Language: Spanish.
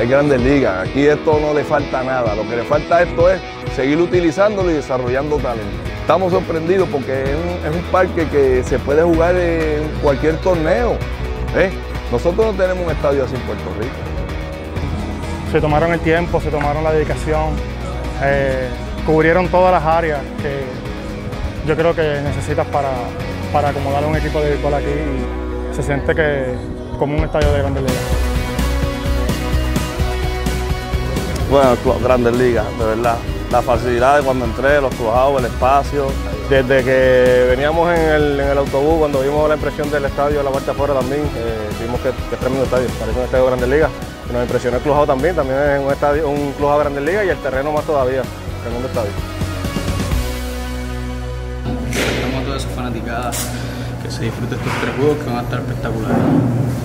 es Grandes Ligas. Aquí esto no le falta nada. Lo que le falta a esto es seguir utilizándolo y desarrollando talento. Estamos sorprendidos porque es un, parque que se puede jugar en cualquier torneo. ¿eh? Nosotros no tenemos un estadio así en Puerto Rico. Se tomaron el tiempo, se tomaron la dedicación, eh, cubrieron todas las áreas que yo creo que necesitas para, para acomodar un equipo de béisbol aquí y se siente que como un estadio de grandes ligas. Bueno, Grandes Ligas, de verdad. La facilidad de cuando entré, los clubhouse, el espacio. Desde que veníamos en el, en el, autobús, cuando vimos la impresión del estadio, la parte afuera también, eh, vimos que, es tremendo estadio, parece un estadio de Grandes Ligas. Nos impresionó el clubhouse también, también es un, estadio, un clubhouse de Grandes Ligas y el terreno más todavía, tremendo estadio. Estamos todas esas fanaticadas que se disfruten estos tres juegos que van a estar espectaculares.